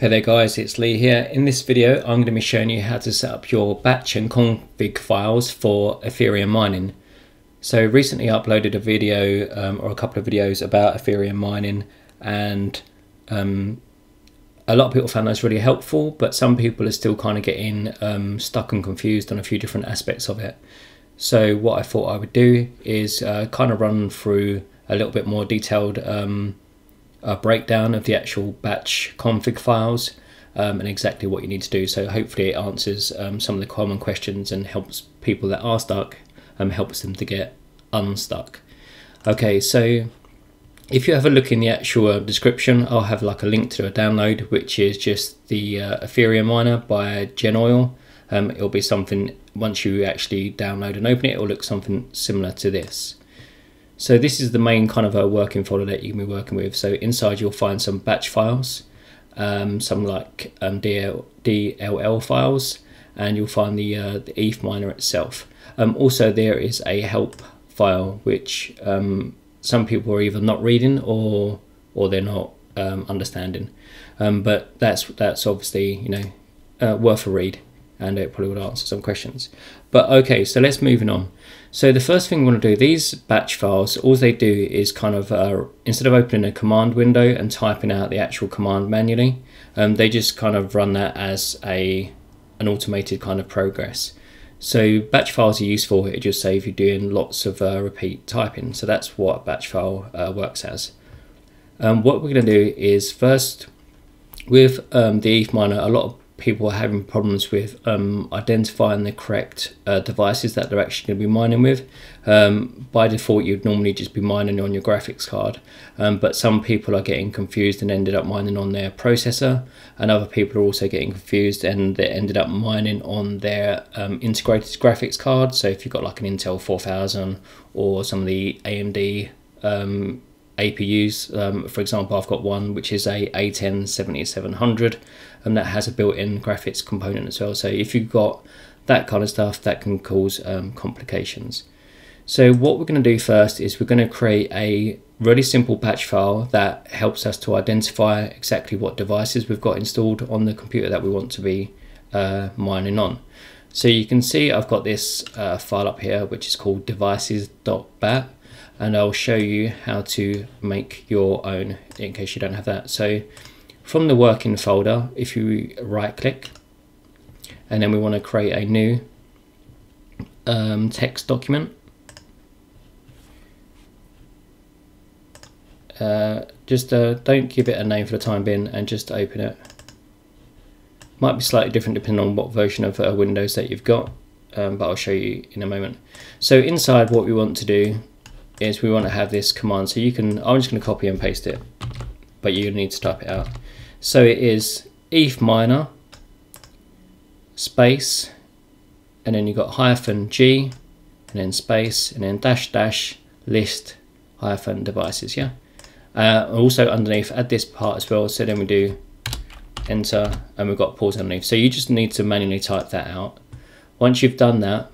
Hey there guys, it's Lee here. In this video I'm going to be showing you how to set up your batch and config files for Ethereum mining. So recently I uploaded a video um, or a couple of videos about Ethereum mining and um, a lot of people found those really helpful but some people are still kind of getting um, stuck and confused on a few different aspects of it. So what I thought I would do is uh, kind of run through a little bit more detailed um, a breakdown of the actual batch config files um, and exactly what you need to do. So hopefully it answers um, some of the common questions and helps people that are stuck, um, helps them to get unstuck. Okay, so if you have a look in the actual uh, description, I'll have like a link to a download, which is just the uh, Ethereum miner by Genoil. Um, it'll be something once you actually download and open it, it'll look something similar to this. So this is the main kind of a working folder that you can be working with. So inside you'll find some batch files, um, some like um, DL, DLL files, and you'll find the, uh, the ETH miner itself. Um, also there is a help file which um, some people are either not reading or or they're not um, understanding. Um, but that's that's obviously you know uh, worth a read and it probably would answer some questions. But okay, so let's moving on. So the first thing we want to do, these batch files, all they do is kind of, uh, instead of opening a command window and typing out the actual command manually, um, they just kind of run that as a an automated kind of progress. So batch files are useful, it just saves you doing lots of uh, repeat typing. So that's what a batch file uh, works as. Um, what we're going to do is first, with um, the ETH miner, a lot of people are having problems with um, identifying the correct uh, devices that they're actually going to be mining with. Um, by default, you'd normally just be mining on your graphics card, um, but some people are getting confused and ended up mining on their processor, and other people are also getting confused and they ended up mining on their um, integrated graphics card. So if you've got like an Intel 4000 or some of the AMD um, APUs. Um, for example, I've got one which is a A10 7700 and that has a built-in graphics component as well. So if you've got that kind of stuff, that can cause um, complications. So what we're going to do first is we're going to create a really simple batch file that helps us to identify exactly what devices we've got installed on the computer that we want to be uh, mining on. So you can see I've got this uh, file up here which is called devices.bat and I'll show you how to make your own in case you don't have that. So from the working folder, if you right click, and then we want to create a new um, text document. Uh, just uh, don't give it a name for the time being and just open it. Might be slightly different depending on what version of uh, Windows that you've got, um, but I'll show you in a moment. So inside what we want to do is we want to have this command. So you can, I'm just going to copy and paste it, but you need to type it out. So it is ETH miner space, and then you've got hyphen G, and then space, and then dash dash list hyphen devices, yeah? Uh, also underneath, add this part as well, so then we do enter, and we've got pause underneath. So you just need to manually type that out. Once you've done that,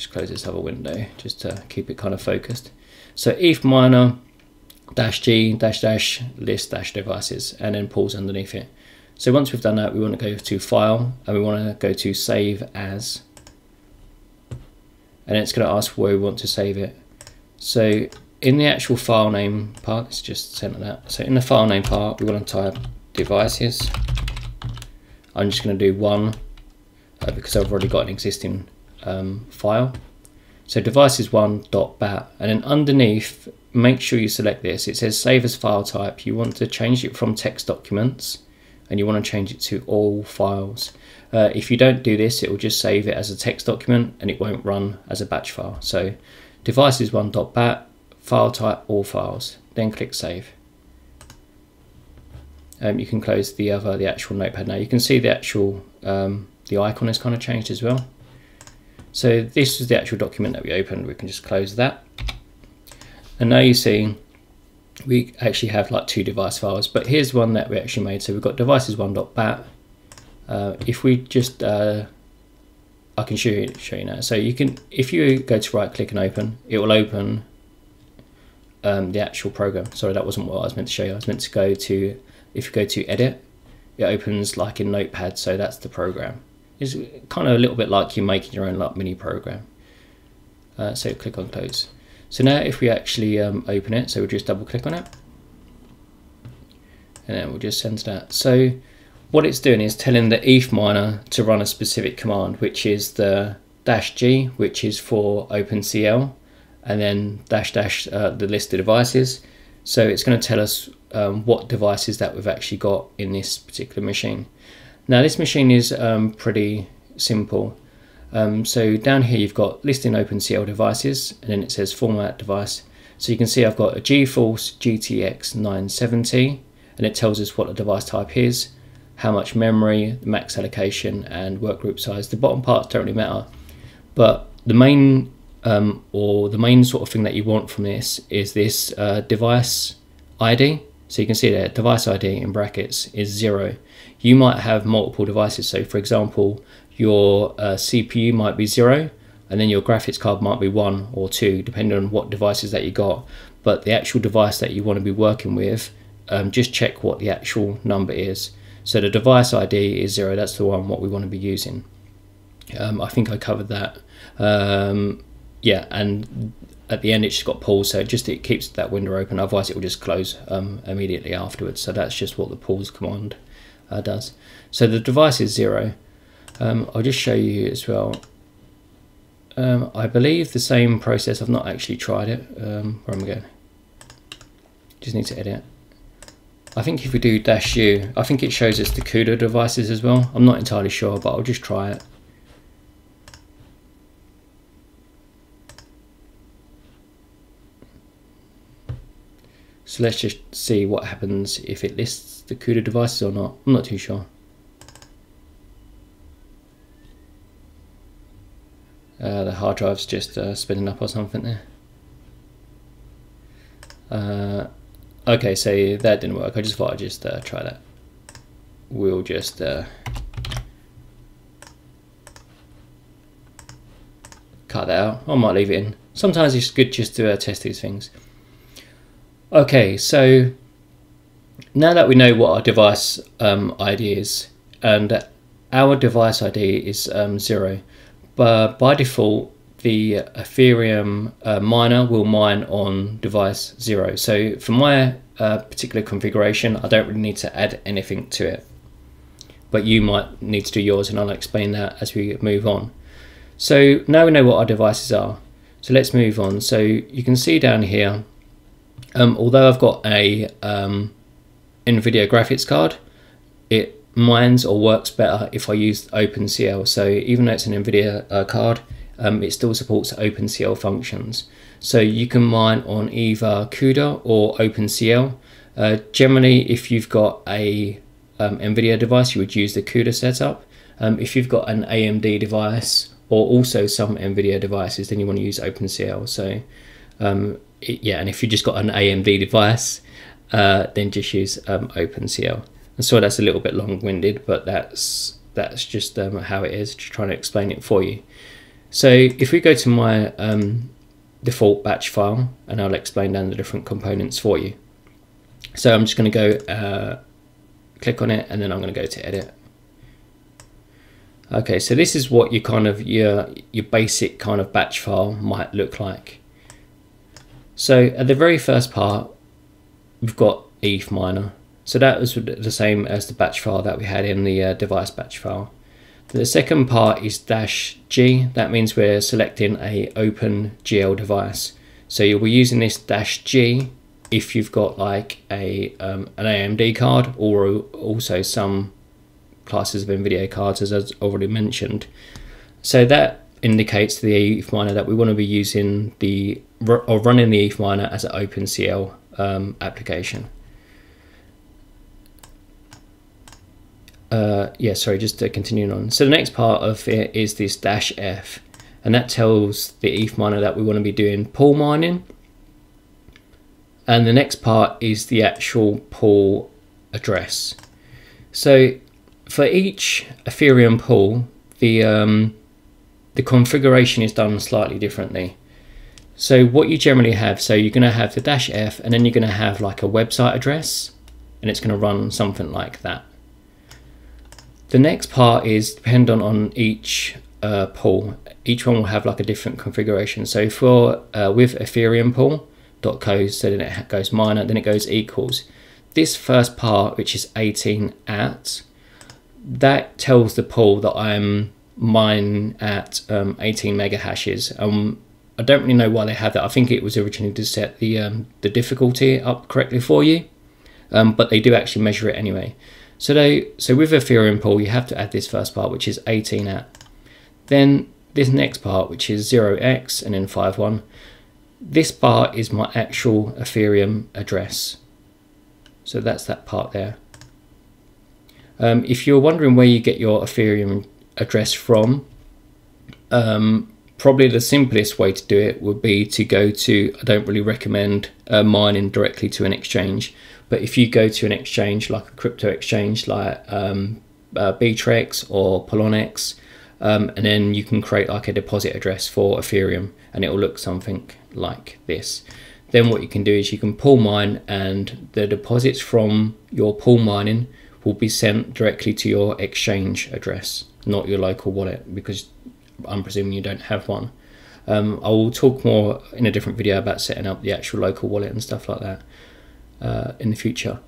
just close this other window just to keep it kind of focused. So if minor dash G dash dash list dash devices and then pause underneath it. So once we've done that, we want to go to file and we want to go to save as. And it's going to ask where we want to save it. So in the actual file name part, let's just center that. So in the file name part, we want to type devices. I'm just going to do one uh, because I've already got an existing um, file. So devices one dot bat, and then underneath make sure you select this. It says save as file type. You want to change it from text documents and you want to change it to all files. Uh, if you don't do this, it will just save it as a text document and it won't run as a batch file. So devices one dot bat, file type, all files, then click save. Um, you can close the other, the actual notepad now. You can see the actual, um, the icon has kind of changed as well. So this is the actual document that we opened. We can just close that. And now you see we actually have like two device files, but here's one that we actually made. So we've got devices1.bat. Uh, if we just, uh, I can show you, show you now. So you can, if you go to right click and open, it will open um, the actual program. Sorry, that wasn't what I was meant to show you. I was meant to go to if you go to edit, it opens like in Notepad, so that's the program. It's kind of a little bit like you're making your own like mini program. Uh, so click on close. So now if we actually um, open it, so we'll just double click on it, and then we'll just send that. So what it's doing is telling the ETH miner to run a specific command, which is the dash G, which is for OpenCL, and then dash dash uh, the list of devices. So it's going to tell us um, what devices that we've actually got in this particular machine. Now this machine is um, pretty simple. Um, so down here you've got listing OpenCL devices and then it says format device. So you can see I've got a GeForce GTX 970 and it tells us what the device type is, how much memory, max allocation and workgroup size. The bottom parts don't really matter. But the main um, or the main sort of thing that you want from this is this uh, device ID. So you can see that device ID in brackets is zero. You might have multiple devices. So for example, your uh, CPU might be zero and then your graphics card might be one or two, depending on what devices that you got. But the actual device that you want to be working with, um, just check what the actual number is. So the device ID is zero, that's the one what we want to be using. Um, I think I covered that. Um, yeah, and at the end it's just got pause, so it just it keeps that window open. Otherwise, it will just close um, immediately afterwards. So that's just what the pause command uh, does. So the device is zero. Um, I'll just show you as well. Um, I believe the same process. I've not actually tried it. Um, where am I going? Just need to edit. I think if we do dash U, I think it shows us the CUDA devices as well. I'm not entirely sure, but I'll just try it. So let's just see what happens if it lists the CUDA devices or not. I'm not too sure. Uh, the hard drive's just uh, spinning up or something there. Uh, okay, so that didn't work. I just thought I'd just uh, try that. We'll just uh, cut that out. I might leave it in. Sometimes it's good just to uh, test these things. Okay, so now that we know what our device um, ID is, and our device ID is um, zero, but by default, the Ethereum uh, miner will mine on device zero. So for my uh, particular configuration, I don't really need to add anything to it. But you might need to do yours, and I'll explain that as we move on. So now we know what our devices are. So let's move on. So you can see down here um, although I've got a um, NVIDIA graphics card, it mines or works better if I use OpenCL. So even though it's an NVIDIA uh, card, um, it still supports OpenCL functions. So you can mine on either CUDA or OpenCL. Uh, generally, if you've got a um, NVIDIA device, you would use the CUDA setup. Um, if you've got an AMD device or also some NVIDIA devices, then you want to use OpenCL. So um, yeah, and if you just got an AMD device, uh, then just use um, OpenCL. And so that's a little bit long-winded, but that's that's just um, how it is. Just trying to explain it for you. So if we go to my um, default batch file, and I'll explain down the different components for you. So I'm just going to go uh, click on it, and then I'm going to go to edit. Okay, so this is what your kind of your your basic kind of batch file might look like. So at the very first part, we've got ETH miner. So that was the same as the batch file that we had in the uh, device batch file. The second part is dash G. That means we're selecting a OpenCL device. So you'll be using this dash G if you've got like a um, an AMD card or also some classes of NVIDIA cards as I've already mentioned. So that indicates to the ETH miner that we want to be using the or running the ETH miner as an OpenCL um, application. Uh, yeah, sorry, just to continue on. So the next part of it is this dash F, and that tells the ETH miner that we want to be doing pool mining. And the next part is the actual pool address. So for each Ethereum pool, the um, the configuration is done slightly differently. So what you generally have, so you're going to have the dash F and then you're going to have like a website address and it's going to run something like that. The next part is dependent on each uh, pool. Each one will have like a different configuration. So for uh, with Ethereum pool.co, so then it goes miner, then it goes equals. This first part, which is 18 at, that tells the pool that I'm mine at um, 18 mega hashes. Um, I don't really know why they have that. I think it was originally to set the um, the difficulty up correctly for you, um, but they do actually measure it anyway. So they so with Ethereum pool, you have to add this first part, which is 18 at. Then this next part, which is 0x and then 51. This part is my actual Ethereum address. So that's that part there. Um, if you're wondering where you get your Ethereum address from, um, probably the simplest way to do it would be to go to, I don't really recommend uh, mining directly to an exchange, but if you go to an exchange like a crypto exchange like um, uh, Bittrex or Poloniex, um, and then you can create like a deposit address for Ethereum and it will look something like this. Then what you can do is you can pool mine and the deposits from your pool mining will be sent directly to your exchange address, not your local wallet, because I'm presuming you don't have one. Um, I will talk more in a different video about setting up the actual local wallet and stuff like that uh, in the future.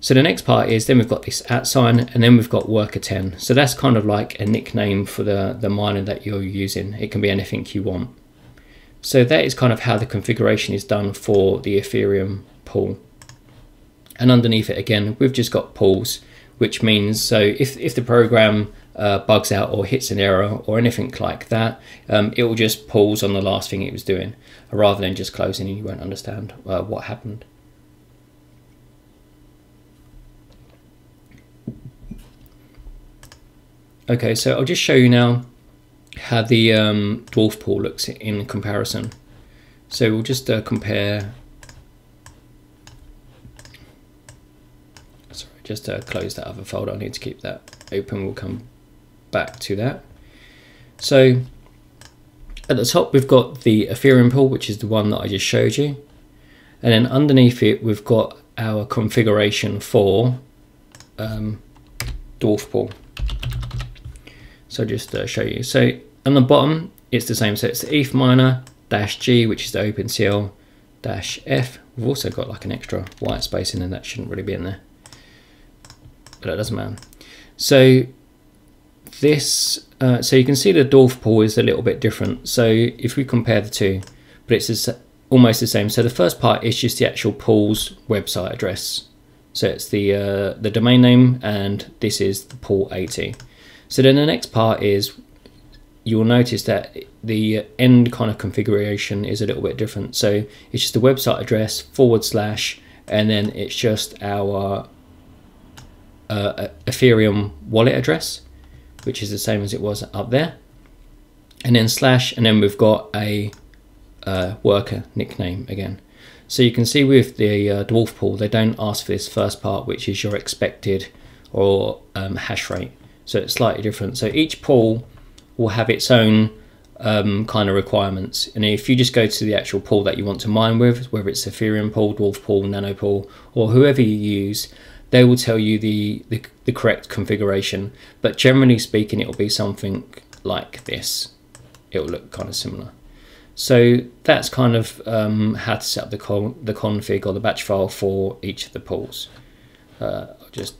So the next part is then we've got this at sign and then we've got worker 10. So that's kind of like a nickname for the, the miner that you're using. It can be anything you want. So that is kind of how the configuration is done for the Ethereum pool. And underneath it again, we've just got pools, which means so if, if the program uh, bugs out or hits an error or anything like that, um, it will just pause on the last thing it was doing rather than just closing and you won't understand uh, what happened. Okay, so I'll just show you now how the um, dwarf pool looks in comparison. So we'll just uh, compare sorry, just uh, close that other folder. I need to keep that open. We'll come back to that. So at the top, we've got the Ethereum pool, which is the one that I just showed you. And then underneath it, we've got our configuration for um, dwarf pool. So just uh, show you. So on the bottom, it's the same. So it's ETH miner dash G, which is the OpenCL dash F. We've also got like an extra white space in there that shouldn't really be in there but it doesn't matter. So this, uh, so you can see the dwarf pool is a little bit different. So if we compare the two, but it's almost the same. So the first part is just the actual pool's website address. So it's the uh, the domain name, and this is the pool 80. So then the next part is you'll notice that the end kind of configuration is a little bit different. So it's just the website address forward slash, and then it's just our uh, Ethereum wallet address, which is the same as it was up there. And then slash, and then we've got a uh, worker nickname again. So you can see with the uh, dwarf pool, they don't ask for this first part, which is your expected or um, hash rate. So it's slightly different. So each pool will have its own um, kind of requirements. And if you just go to the actual pool that you want to mine with, whether it's Ethereum pool, dwarf pool, nano pool, or whoever you use, they will tell you the, the, the correct configuration. But generally speaking, it will be something like this. It will look kind of similar. So that's kind of um, how to set up the, con the config or the batch file for each of the pools. Uh, I'll just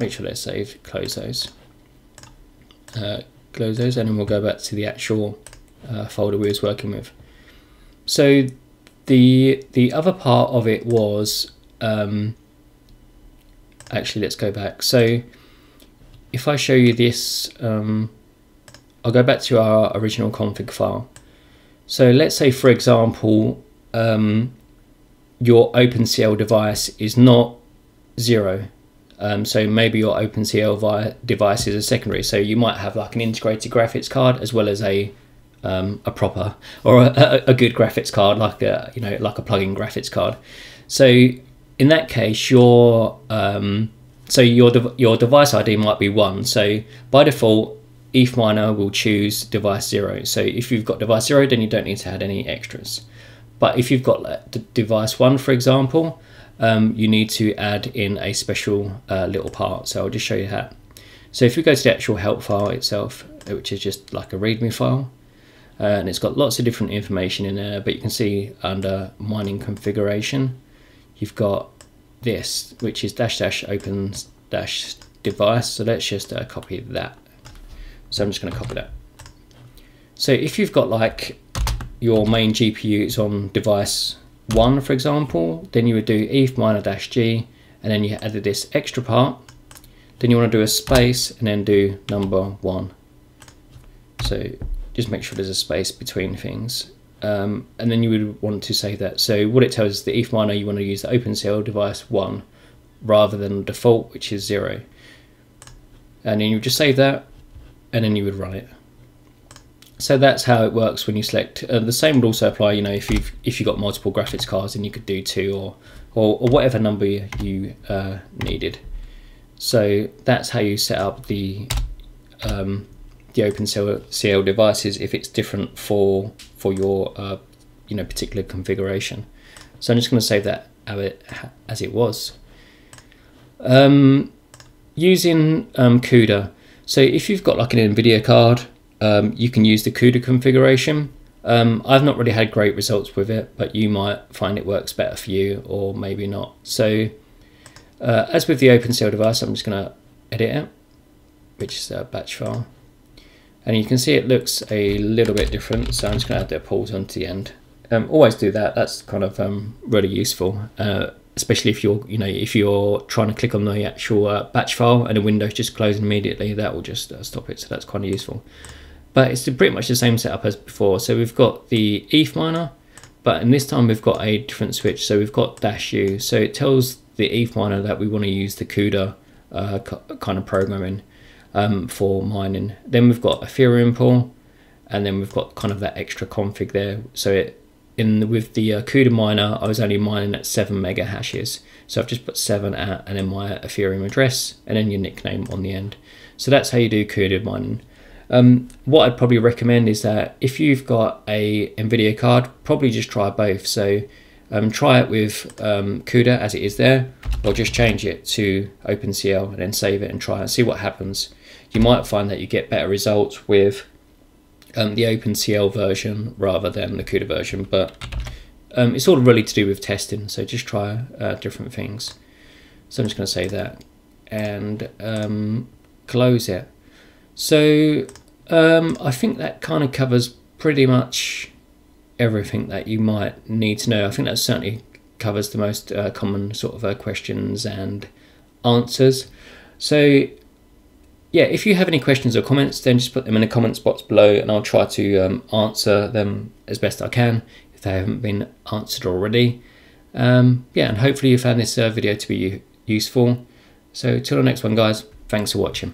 make sure they're saved, close those. Uh, close those and then we'll go back to the actual uh, folder we was working with. So the the other part of it was um, actually let's go back. So if I show you this um, I'll go back to our original config file. So let's say for example um, your OpenCL device is not zero. Um, so maybe your OpenCL device is a secondary. So you might have like an integrated graphics card as well as a um, a proper or a, a, good graphics card like a you know like a plug-in graphics card. So in that case, your um, so your de your device ID might be one. So by default, ETH miner will choose device zero. So if you've got device zero, then you don't need to add any extras. But if you've got like, device one, for example, um, you need to add in a special uh, little part. So I'll just show you that. So if we go to the actual help file itself, which is just like a README file, uh, and it's got lots of different information in there, but you can see under mining configuration, you've got this, which is dash dash open dash device. So let's just uh, copy that. So I'm just going to copy that. So if you've got like your main GPU is on device one, for example, then you would do eth miner dash g, and then you added this extra part. Then you want to do a space and then do number one. So just make sure there's a space between things. Um, and then you would want to save that. So what it tells is the eth miner you want to use the OpenCL device one rather than default, which is zero. And then you just save that, and then you would run it. So that's how it works when you select. Uh, the same would also apply, you know, if you've if you got multiple graphics cards, and you could do two or or, or whatever number you uh, needed. So that's how you set up the um, the OpenCL devices if it's different for for your uh, you know particular configuration. So I'm just going to save that as it was. Um, using um, CUDA. So if you've got like an NVIDIA card um, you can use the CUDA configuration. Um, I've not really had great results with it, but you might find it works better for you or maybe not. So uh, as with the OpenCL device, I'm just going to edit it, which is a batch file. And you can see it looks a little bit different, so I'm just going to add the pause onto the end. Um, always do that, that's kind of um, really useful. Uh, especially if you're you know if you're trying to click on the actual uh, batch file and the window's just closing immediately that will just uh, stop it so that's kind of useful but it's pretty much the same setup as before. So we've got the eth miner, but in this time we've got a different switch. So we've got dash u. So it tells the eth miner that we want to use the CUDA uh, kind of programming um, for mining. Then we've got Ethereum pool, and then we've got kind of that extra config there. So it in with the uh, CUDA miner, I was only mining at seven mega hashes. So I've just put seven at and then my Ethereum address and then your nickname on the end. So that's how you do CUDA mining. Um, what I'd probably recommend is that if you've got a NVIDIA card, probably just try both. So um, try it with um, CUDA as it is there, or just change it to OpenCL and then save it and try and see what happens. You might find that you get better results with um, the OpenCL version rather than the CUDA version, but um, it's all really to do with testing. So just try uh, different things. So I'm just going to say that and um, close it. So um, I think that kind of covers pretty much everything that you might need to know. I think that certainly covers the most uh, common sort of uh, questions and answers. So yeah, if you have any questions or comments, then just put them in the comments box below and I'll try to um, answer them as best I can if they haven't been answered already. Um, yeah, and hopefully you found this uh, video to be useful. So till the next one, guys, thanks for watching.